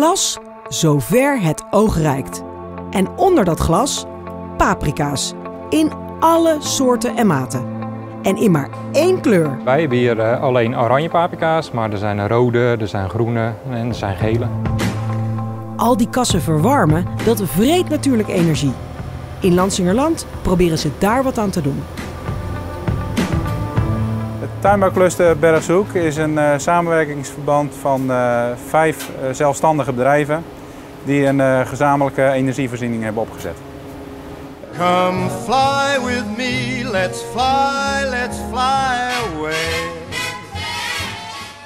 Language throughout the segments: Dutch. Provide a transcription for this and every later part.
Glas zover het oog reikt. En onder dat glas paprika's. In alle soorten en maten. En in maar één kleur. Wij hebben hier eh, alleen oranje paprika's, maar er zijn rode, er zijn groene en er zijn gele. Al die kassen verwarmen, dat vreet natuurlijk energie. In Lansingerland proberen ze daar wat aan te doen. Tuinbouwcluster Bergshoek is een uh, samenwerkingsverband van uh, vijf uh, zelfstandige bedrijven die een gezamenlijke energievoorziening hebben opgezet. Come fly with me, let's fly, let's fly away.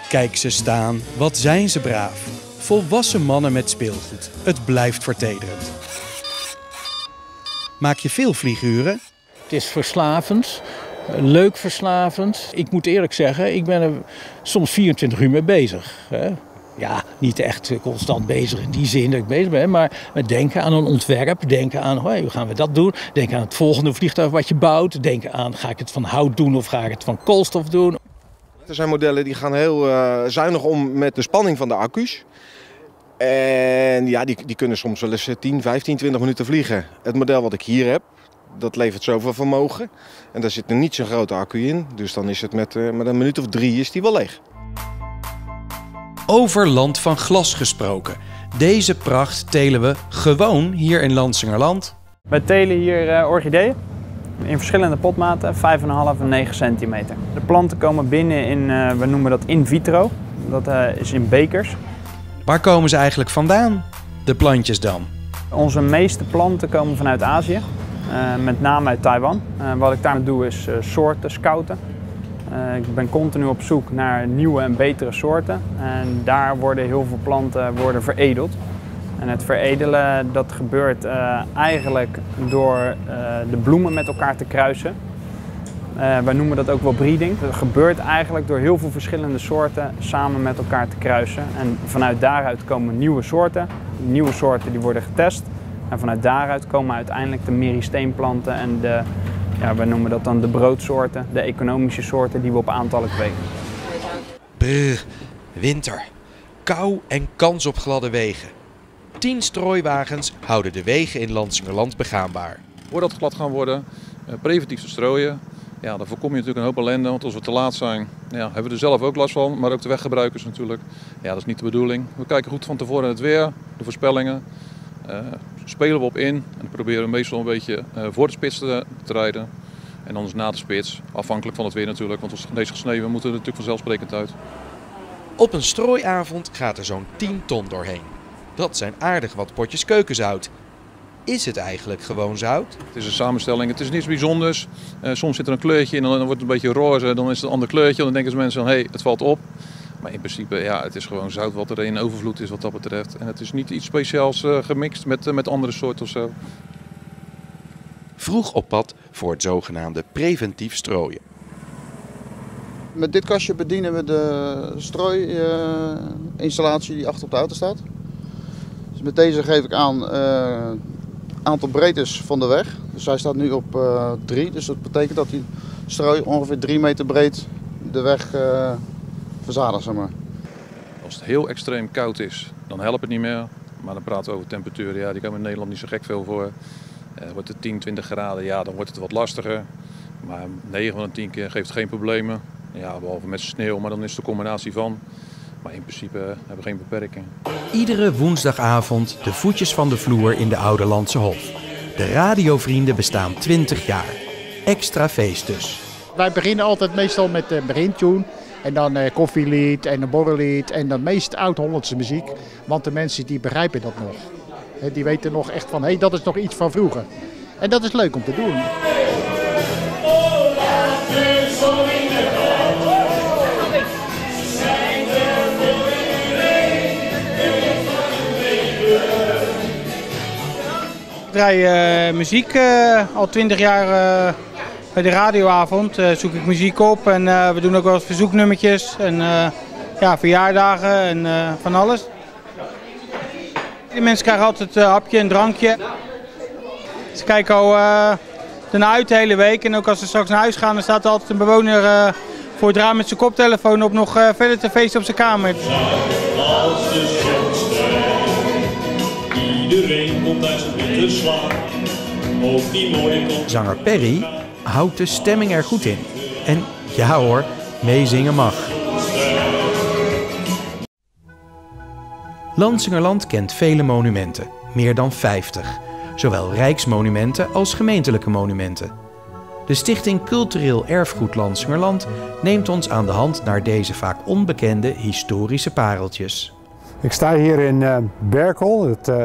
Kijk ze staan, wat zijn ze braaf. Volwassen mannen met speelgoed. Het blijft vertederend. Maak je veel vlieguren? Het is verslavend, leuk verslavend. Ik moet eerlijk zeggen, ik ben er soms 24 uur mee bezig. Hè? Ja, niet echt constant bezig in die zin dat ik bezig ben, maar met denken aan een ontwerp, denken aan hoe gaan we dat doen, denken aan het volgende vliegtuig wat je bouwt, denken aan ga ik het van hout doen of ga ik het van koolstof doen. Er zijn modellen die gaan heel uh, zuinig om met de spanning van de accu's. En ja, die, die kunnen soms wel eens 10, 15, 20 minuten vliegen. Het model wat ik hier heb, dat levert zoveel vermogen. En daar zit er niet zo'n grote accu in. Dus dan is het met, uh, met een minuut of drie is die wel leeg. Over land van glas gesproken. Deze pracht telen we gewoon hier in Lansingerland. We telen hier uh, orchideeën in verschillende potmaten, 5,5 en 9 centimeter. De planten komen binnen in, uh, we noemen dat in vitro. Dat uh, is in bekers. Waar komen ze eigenlijk vandaan, de plantjes dan? Onze meeste planten komen vanuit Azië, met name uit Taiwan. wat ik daar doe is soorten scouten. Uh, ik ben continu op zoek naar nieuwe en betere soorten. En daar worden heel veel planten worden veredeld. En het veredelen dat gebeurt uh, eigenlijk door uh, de bloemen met elkaar te kruisen. wij noemen dat ook wel breeding. Dat gebeurt eigenlijk door heel veel verschillende soorten samen met elkaar te kruisen. En vanuit daaruit komen nieuwe soorten. Nieuwe soorten die worden getest. En vanuit daaruit komen uiteindelijk de meristeenplanten en de ja, wij noemen dat dan de broodsoorten, de economische soorten die we op aantallen kweken. Brr, winter. Kou en kans op gladde wegen. Tien strooiwagens houden de wegen in Lansingerland begaanbaar. Voordat het glad gaan worden, uh, preventief te strooien. Ja, dan voorkom je natuurlijk een hoop ellende, want als we te laat zijn, ja, hebben we er zelf ook last van, maar ook de weggebruikers natuurlijk. Ja, dat is niet de bedoeling. We kijken goed van tevoren het weer, de voorspellingen. Uh, spelen we op in en proberen we meestal een beetje uh, voor de spits te, te, rijden. En anders na de spits, afhankelijk van het weer natuurlijk, want als het deze gesneden we moeten er natuurlijk vanzelfsprekend uit. Op een strooiavond gaat er zo'n 10 ton doorheen. Dat zijn aardig wat potjes keukenzout. Is het eigenlijk gewoon zout? Het is een samenstelling, het is niets bijzonders. Uh, soms zit er een kleurtje in en dan wordt het een beetje roze, dan is het een ander kleurtje. Dan denken ze mensen van hé, hey, het valt op. Maar in principe, ja, het is gewoon zout wat er in overvloed is wat dat betreft. En het is niet iets speciaals uh, gemixt met, uh, met andere soorten of zo. Vroeg op pad voor het zogenaamde preventief strooien. Met dit kastje bedienen we de strooiinstallatie uh, die achter op de auto staat. Dus met deze geef ik aan het aantal breedtes van de weg. Dus hij staat nu op 3, dus dat betekent dat die strooi ongeveer 3 meter breed de weg verzadigd, zeg maar. Als het heel extreem koud is, dan helpt het niet meer. Maar dan praten we over temperaturen, ja, die komen in Nederland niet zo gek veel voor. Uh, wordt het 10, 20 graden, ja, dan wordt het wat lastiger. Maar 9 van de 10 keer geeft het geen problemen. Ja, behalve met sneeuw, maar dan is het de combinatie van. Maar in principe uh, hebben we geen beperking. Iedere woensdagavond de voetjes van de vloer in de Oude Landse Hof. De radiovrienden bestaan 20 jaar. Extra feest dus. Wij beginnen altijd meestal met de begintune. En dan uh, koffielied en een borrellied en dan meest oud-Hollandse muziek. Want de mensen die begrijpen dat nog. Die weten nog echt van, hé, hey, dat is nog iets van vroeger. En dat is leuk om te doen. Ik draai uh, muziek uh, al twintig jaar bij de radioavond uh, zoek ik muziek op en uh, we doen ook wel eens verzoeknummertjes en uh, ja, verjaardagen en van alles. De mensen krijgen altijd een hapje en drankje. Ze kijken al ernaar uit de hele week en ook als ze straks naar huis gaan, dan staat er altijd een bewoner voor het raam met zijn koptelefoon op nog verder te feesten op zijn kamer. Iedereen komt komt. Zanger Perry houdt de stemming er goed in. En ja hoor, meezingen mag. Lansingerland kent vele monumenten, meer dan 50. Zowel rijksmonumenten als gemeentelijke monumenten. De Stichting Cultureel Erfgoed Lansingerland neemt ons aan de hand naar deze vaak onbekende historische pareltjes. Ik sta hier in uh, Berkel, het uh,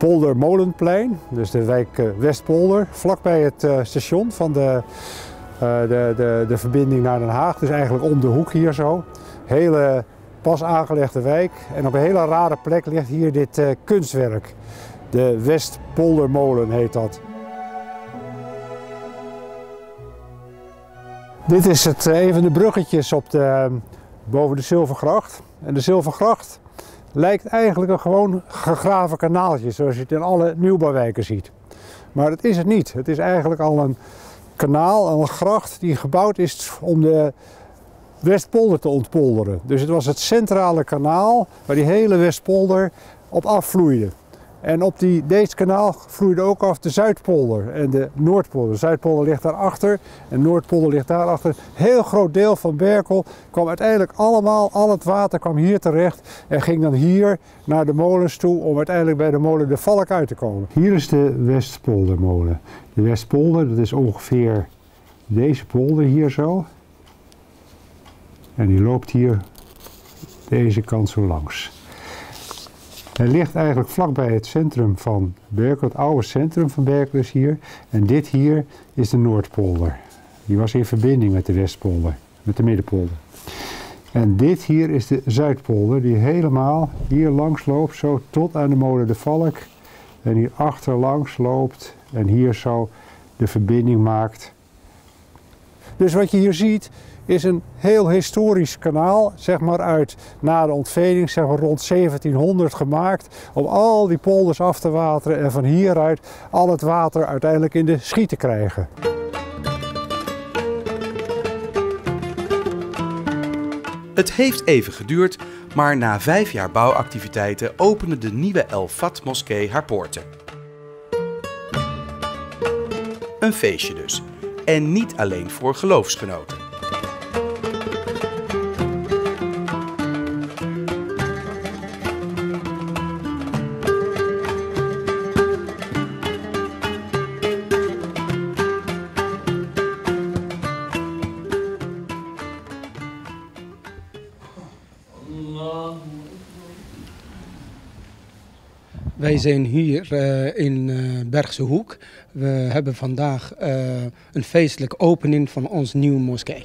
Poldermolenplein, dus de wijk uh, Westpolder, vlakbij het station van de, de, de, de verbinding naar Den Haag. Dus eigenlijk om de hoek hier zo. Hele pas aangelegde wijk en op een hele rare plek ligt hier dit kunstwerk. De Westpoldermolen heet dat. Dit is het, een van de bruggetjes op de, boven de Zilvergracht. En de Zilvergracht lijkt eigenlijk een gewoon gegraven kanaaltje, zoals je het in alle nieuwbouwwijken ziet. Maar dat is het niet. Het is eigenlijk al een kanaal, een gracht die gebouwd is om de Westpolder te ontpolderen. Dus het was het centrale kanaal waar die hele Westpolder op afvloeide. En op die, deze kanaal vloeide ook af de Zuidpolder en de Noordpolder. De Zuidpolder ligt daarachter en Noordpolder ligt daarachter. Een heel groot deel van Berkel kwam uiteindelijk allemaal, al het water kwam hier terecht en ging dan hier naar de molens toe om uiteindelijk bij de molen de Valk uit te komen. Hier is de Westpoldermolen. De Westpolder, dat is ongeveer deze polder hier zo. En die loopt hier deze kant zo langs. Hij ligt eigenlijk vlakbij het centrum van Berkel, het oude centrum van Berkel is hier. En dit hier is de Noordpolder. Die was in verbinding met de Westpolder, met de Middenpolder. En dit hier is de Zuidpolder, die helemaal hier langs loopt, zo tot aan de molen de Valk. En hier achterlangs loopt en hier zo de verbinding maakt. Dus wat je hier ziet, is een heel historisch kanaal, zeg maar uit na de ontveding, zeg maar rond 1700 gemaakt, om al die polders af te wateren en van hieruit al het water uiteindelijk in de schiet te krijgen. Het heeft even geduurd, maar na vijf jaar bouwactiviteiten opende de nieuwe El Fat moskee haar poorten. Een feestje dus. En niet alleen voor geloofsgenoten. Wij zijn hier uh, in uh, Bergse Hoek. We hebben vandaag uh, een feestelijke opening van ons nieuwe moskee.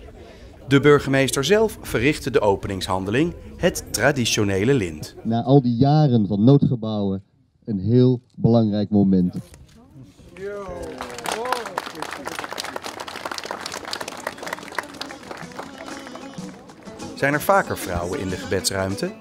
De burgemeester zelf verrichtte de openingshandeling, het traditionele lint. Na al die jaren van noodgebouwen een heel belangrijk moment. Zijn er vaker vrouwen in de gebedsruimte?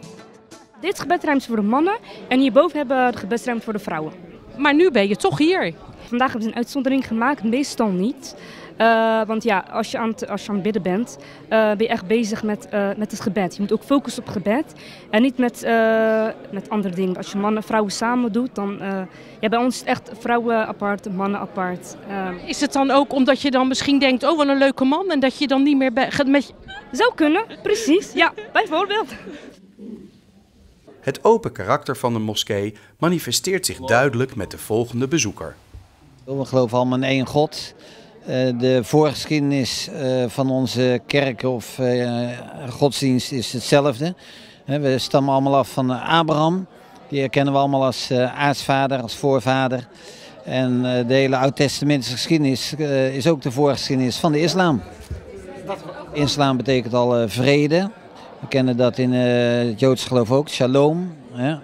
Dit gebedsruimte is voor de mannen en hierboven hebben we de gebedsruimte voor de vrouwen. Maar nu ben je toch hier? Vandaag hebben ze een uitzondering gemaakt, meestal niet. Uh, want ja, als je aan het, als je aan het bidden bent, uh, ben je echt bezig met, uh, met het gebed. Je moet ook focussen op gebed en niet met, met andere dingen. Als je mannen en vrouwen samen doet, dan... ja, bij ons is het echt vrouwen apart, mannen apart. is het dan ook omdat je dan misschien denkt, oh wat een leuke man... en dat je dan niet meer met... Zou kunnen, precies. Ja, bijvoorbeeld. Het open karakter van de moskee manifesteert zich duidelijk met de volgende bezoeker. We geloven allemaal in één God. De voorgeschiedenis van onze kerk of godsdienst is hetzelfde. We stammen allemaal af van Abraham. Die herkennen we allemaal als aartsvader, als voorvader. En de hele oud-testamentische geschiedenis is ook de voorgeschiedenis van de islam. Islam betekent al vrede, we kennen dat in uh, het Joodse geloof ook, shalom. Hè?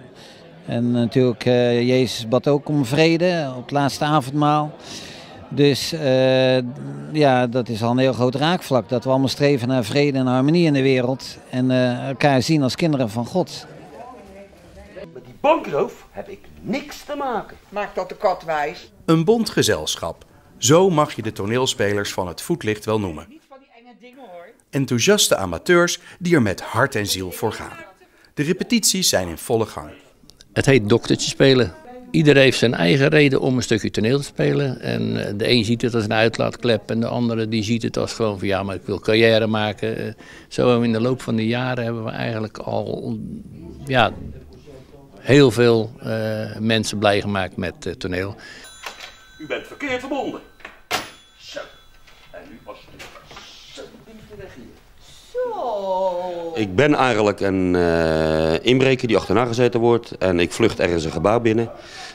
En natuurlijk, uh, Jezus bad ook om vrede op het laatste avondmaal. Dus uh, ja, dat is al een heel groot raakvlak. Dat we allemaal streven naar vrede en harmonie in de wereld. En elkaar zien als kinderen van God. Met die bankroof heb ik niks te maken. Maakt dat de kat wijs? Een bond gezelschap. Zo mag je de toneelspelers van het voetlicht wel noemen enthousiaste amateurs die er met hart en ziel voor gaan. De repetities zijn in volle gang. Het heet doktertje spelen. Iedereen heeft zijn eigen reden om een stukje toneel te spelen. En eh, de een ziet het als een uitlaatklep en de andere die ziet het als gewoon van ja, maar ik wil carrière maken. Eh, Zo in de loop van de jaren hebben we eigenlijk al ja, heel veel eh, mensen blij gemaakt met eh, toneel. U bent verkeerd verbonden. Zo. En nu was het zo de weg hier. Ik ben eigenlijk een eh, inbreker die achterna gezeten wordt. En ik vlucht ergens een gebouw binnen.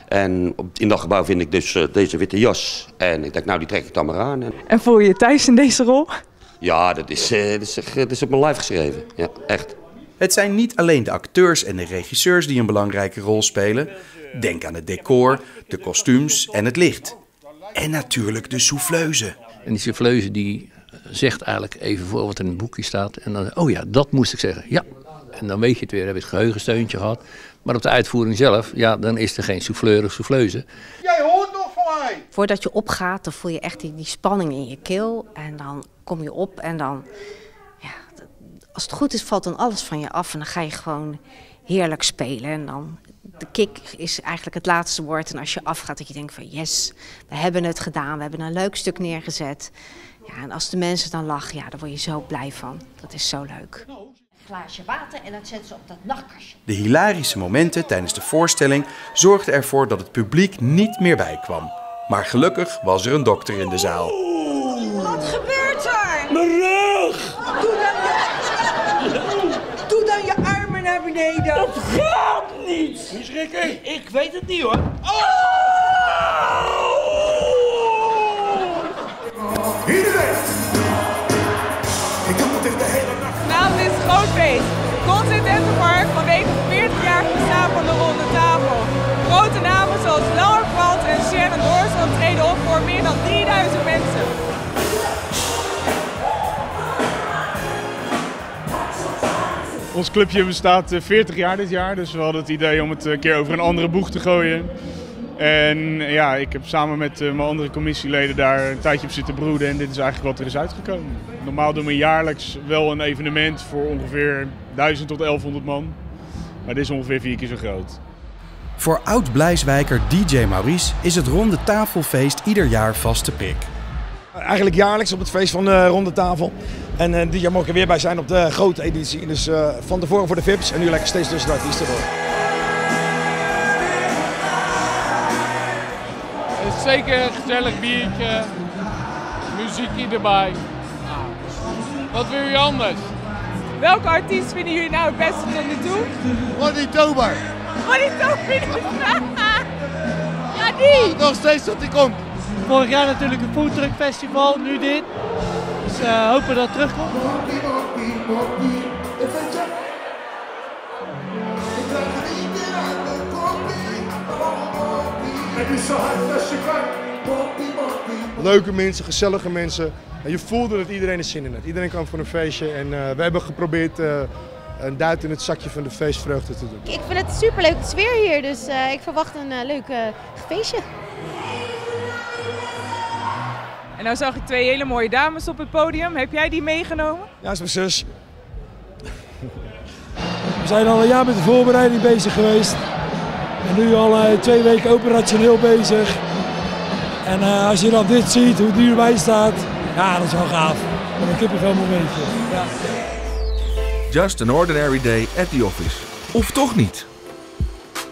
En op, in dat gebouw vind ik dus eh, deze witte jas. En ik denk, nou die trek ik dan maar aan. En, En voel je je thuis in deze rol? ja, dat is, eh, dat, is, dat is op mijn lijf geschreven. Ja, echt. Het zijn niet alleen de acteurs en de regisseurs die een belangrijke rol spelen. Denk aan het decor, de kostuums en het licht. En natuurlijk de souffleuse. En die souffleuse die zegt eigenlijk even voor wat er in het boekje staat. En dan, oh ja, dat moest ik zeggen. Ja. En dan weet je het weer, heb je het geheugensteuntje gehad. Maar op de uitvoering zelf, ja, dan is er geen souffleur of souffleuse. Jij hoort nog van mij! Voordat je opgaat, dan voel je echt die, die spanning in je keel. En dan kom je op en dan, ja, als het goed is, valt dan alles van je af. En dan ga je gewoon heerlijk spelen. En dan, de kick is eigenlijk het laatste woord. En als je afgaat, dat je denkt van yes, we hebben het gedaan. We hebben een leuk stuk neergezet. Ja, en als de mensen dan lachen, ja, daar word je zo blij van. Dat is zo leuk. glaasje water en dat zetten ze op dat nachtkastje. De hilarische momenten tijdens de voorstelling zorgden ervoor dat het publiek niet meer bijkwam. Maar gelukkig was er een dokter in de zaal. Wat gebeurt er? Mijn rug! Doe dan je, doe dan je armen naar beneden. Dat niet! Wie? Ik weet het niet hoor. Iedereen! Ik kan het echt de hele nacht. Vanavond is het groot feest. Continentenpark vanwege het 40 jaar bestaan van de Ronde Tafel. Grote namen zoals Laura Kwalt en Sharon Doorson treden op voor meer dan 3000 mensen. Ons clubje bestaat eh, 40 jaar dit jaar, dus we hadden het idee om het een keer over een andere boeg te gooien. En ja, ik heb samen met eh, mijn andere commissieleden daar een tijdje op zitten broeden en dit is eigenlijk wat er is uitgekomen. Normaal doen we jaarlijks wel een evenement voor ongeveer 1000 tot 1100 man, maar dit is ongeveer vier keer zo groot. Voor oud-Blijswijker DJ Maurice is het ronde tafelfeest ieder jaar vaste prik. Eigenlijk jaarlijks op het feest van de ronde tafel. En eh, dit jaar mogen we weer bij zijn op de grote editie. Dus eh, van tevoren voor de VIP's en nu lekker steeds tussen de artiesten door. Het is zeker een gezellig biertje, muziekje erbij. Wat wil je anders? Welke artiest vinden jullie nou het beste tot nu toe? Ronnie Tober. Ronnie Tober! ja, die! Nog steeds dat hij komt. Vorig jaar natuurlijk een foodtruck festival, nu dit. Dus eh, hopen dat het terugkomt. Leuke mensen, gezellige mensen. En je voelde dat iedereen er zin in had. Iedereen kwam voor een feestje en eh, we hebben geprobeerd eh, een duit in het zakje van de feestvreugde te doen. Ik vind het een superleuke sfeer hier, dus eh, ik verwacht een leuk eh, feestje. En nou zag ik twee hele mooie dames op het podium. Heb jij die meegenomen? Ja, is mijn zus. We zijn al een jaar met de voorbereiding bezig geweest. En nu al eh, twee weken operationeel bezig. En eh, als je dan dit ziet, hoe die erbij staat, ja, dat is wel gaaf. Met een kippenvel momentje. Ja. Just an ordinary day at the office. Of toch niet?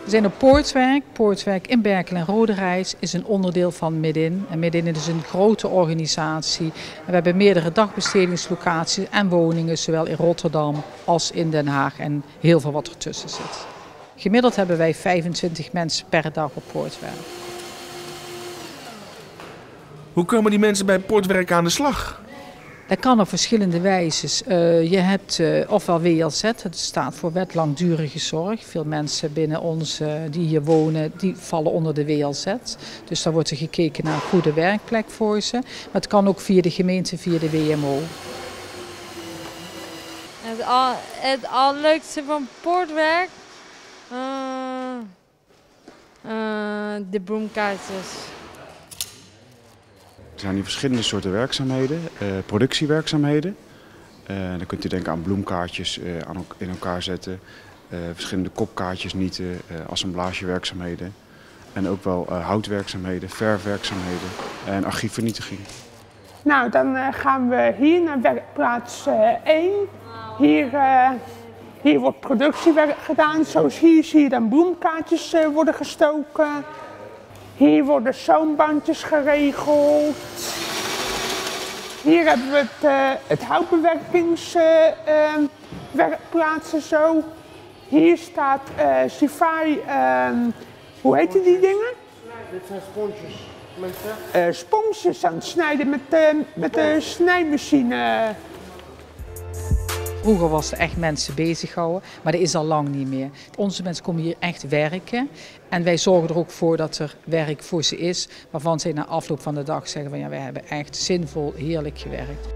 We zijn op Poortswerk. Poortswerk in Berkel en Roderijs is een onderdeel van Midin. En Midin is een grote organisatie. We hebben meerdere dagbestedingslocaties en woningen, zowel in Rotterdam als in Den Haag. En heel veel wat ertussen zit. Gemiddeld hebben wij 25 mensen per dag op Poortwerk. Hoe komen die mensen bij portwerk aan de slag? Dat kan op verschillende wijzes. Eh, je hebt eh, ofwel WLZ, dat staat voor Wet Langdurige Zorg. Veel mensen binnen ons eh, die hier wonen, die vallen onder de WLZ. Dus daar wordt er gekeken naar een goede werkplek voor ze. Maar het kan ook via de gemeente, via de WMO. Het, al, het allerleukste van Poortwerk? De bloemkaartjes. Er zijn hier verschillende soorten werkzaamheden, eh, productiewerkzaamheden. Eh, dan kunt u denken aan bloemkaartjes eh, in elkaar zetten, verschillende kopkaartjes nieten, assemblagewerkzaamheden. En ook wel houtwerkzaamheden, verfwerkzaamheden en archiefvernietiging. Nou, dan gaan we hier naar werkplaats uh, 1. Hier, hier wordt productiewerk gedaan. Zoals hier zie je dan bloemkaartjes worden gestoken. Hier worden zoombandjes geregeld. Hier hebben we het, uh, het houtbewerkingswerkplaatsen uh, zo. Hier staat uh, Sifai, hoe heet die dingen? Dit zijn sponsjes. Uh, sponsjes aan het snijden met, met de snijmachine. Vroeger was er echt mensen bezighouden, maar dat is al lang niet meer. Onze mensen komen hier echt werken en wij zorgen er ook voor dat er werk voor ze is, waarvan ze na afloop van de dag zeggen van ja, wij hebben echt zinvol, heerlijk gewerkt.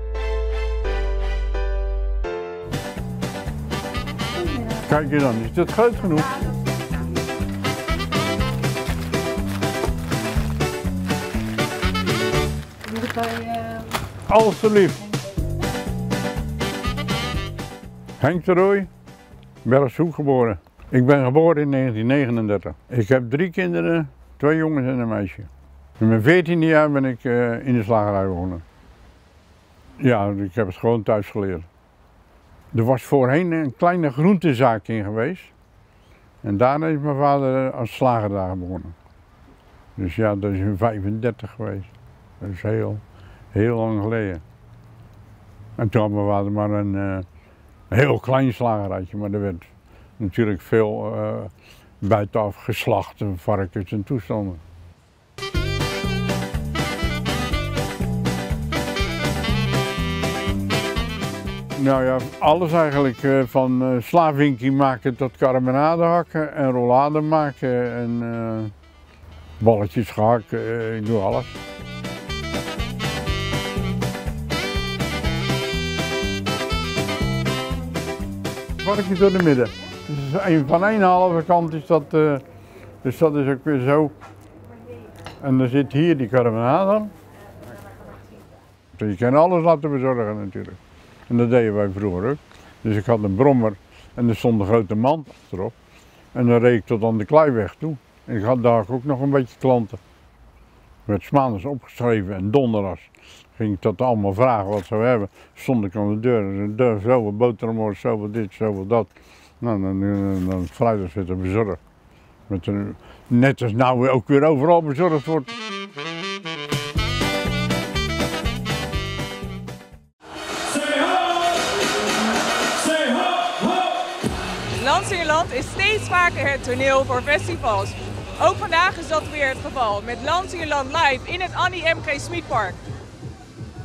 Kijk je dan, is dat groot genoeg? Alsjeblieft. Henk de Rooij, Bergshoek geboren. Ik ben geboren in 1939. Ik heb drie kinderen, twee jongens en een meisje. In mijn 14e jaar ben ik uh, in de slagerij begonnen. Ja, ik heb het gewoon thuis geleerd. Er was voorheen een kleine groentezaak in geweest. En daarna is mijn vader als slager daar begonnen. Dus ja, dat is in 35 geweest. Dat is heel, heel lang geleden. En toen had mijn vader maar een... Uh, een heel klein slagerijtje, maar er werd natuurlijk veel uh, buitenaf geslacht, varkens en toestanden. Nou ja, alles eigenlijk. Uh, van uh, slavinkie maken tot carbonade hakken en rollade maken en balletjes gehakt. ik doe alles. Varkens door de midden. Dus van één halve kant is dat, uh, dus dat is ook weer zo. En dan zit hier die carbonade. Dus je kan alles laten bezorgen natuurlijk. En dat deden wij vroeger ook. Dus ik had een brommer en er stond een grote mand achterop. En dan reed ik tot aan de kleiweg toe. En ik had daar ook nog een beetje klanten. Met maandags opgeschreven en donderdags ging ik dat allemaal vragen wat ze hebben. Stond ik aan de deur, de zoveel boterham, zoveel dit, zoveel dat. Nou, dan, dan, dan vrijdag zit er bezorgd. Met een, net als nou ook weer overal bezorgd wordt. Lansingerland is steeds vaker het toneel voor festivals. Ook vandaag is dat weer het geval met Lansingerland Live in het Annie M.G. Smitpark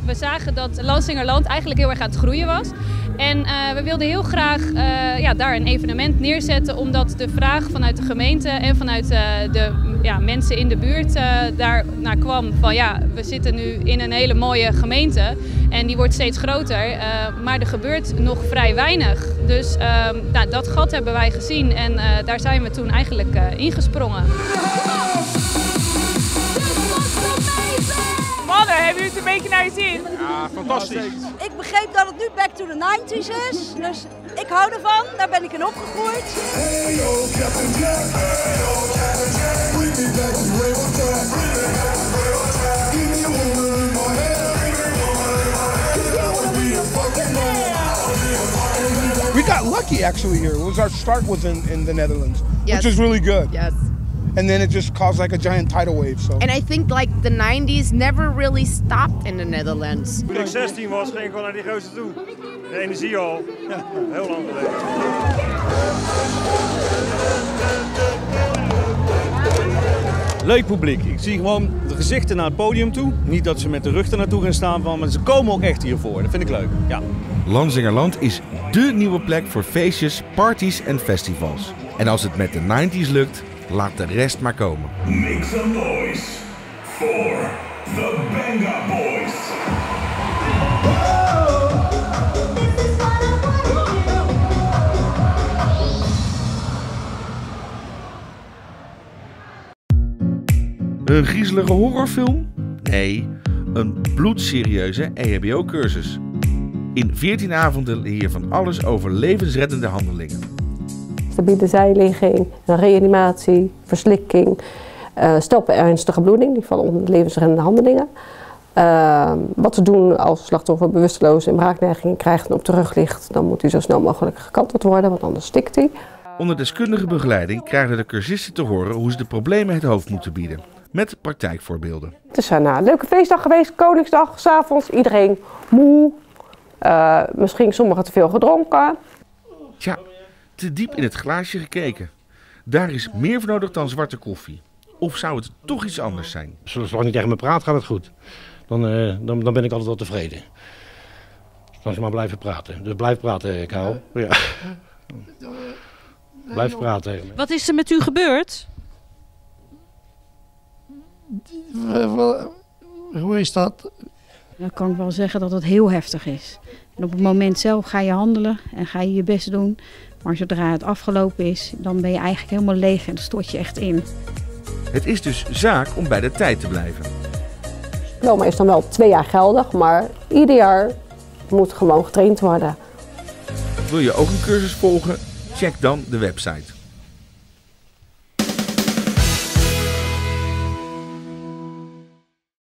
we zagen dat Lansingerland eigenlijk heel erg aan het groeien was. En uh, we wilden heel graag uh, ja, daar een evenement neerzetten, omdat de vraag vanuit de gemeente en vanuit uh, de ja, mensen in de buurt daar naar kwam van ja, we zitten nu in een hele mooie gemeente en die wordt steeds groter, maar er gebeurt nog vrij weinig. Dus ehm, nou, dat gat hebben wij gezien en daar zijn we toen eigenlijk ingesprongen. Hebben jullie het een beetje naar je zin? Ja, fantastisch. Ik begreep dat het nu back to the 90s is. Dus ik hou ervan, daar ben ik in opgegroeid. We got lucky actually here. It was our start was in, in the Netherlands, Yes. which is really good. Yes. And then it just caused like a giant tidal wave. So. And I think like the 90s never really stopped in the Netherlands. Toen ik 16 was, ging ik wel naar die gozer toe. De energie al. Ja, heel lang geleden. Leuk publiek. Ik zie gewoon de gezichten naar het podium toe. Niet dat ze met de rug er naartoe gaan staan, maar ze komen ook echt hiervoor. Dat vind ik leuk. Ja. Lansingerland is dé nieuwe plek voor feestjes, parties en festivals. En als het met de 90s lukt, laat de rest maar komen. Make some noise for the Banga Boys. Een griezelige horrorfilm? Nee, een bloedserieuze EHBO-cursus. In 14 avonden leer je van alles over levensreddende handelingen. Stabiele zijligging, reanimatie, verslikking, Uh, ernstige bloeding, die vallen onder levensreddende handelingen. Uh, wat te doen als slachtoffer bewusteloos en braakneigingen krijgt en op de rug ligt, dan moet hij zo snel mogelijk gekanteld worden, want anders stikt hij. Onder deskundige begeleiding krijgen de cursisten te horen hoe ze de problemen het hoofd moeten bieden. Met praktijkvoorbeelden. Het is een leuke feestdag geweest, Koningsdag, s'avonds, iedereen moe. Uh, misschien sommigen te veel gedronken. Tja, te diep in het glaasje gekeken. Daar is meer voor nodig dan zwarte koffie. Of zou het toch iets anders zijn? Zolang je niet tegen me praat, gaat het goed. Dan, uh, dan, dan ben ik altijd wel tevreden. Als je maar blijven praten. Dus blijf praten, Karel. Ja. Blijf praten tegen me. Wat is er met u gebeurd? Hoe is dat? Dan kan ik wel zeggen dat het heel heftig is. En op het moment zelf ga je handelen en ga je je best doen. Maar zodra het afgelopen is, dan ben je eigenlijk helemaal leeg en stort je echt in. Het is dus zaak om bij de tijd te blijven. Diploma is dan wel twee jaar geldig, maar ieder jaar moet gewoon getraind worden. Wil je ook een cursus volgen? Check dan de website.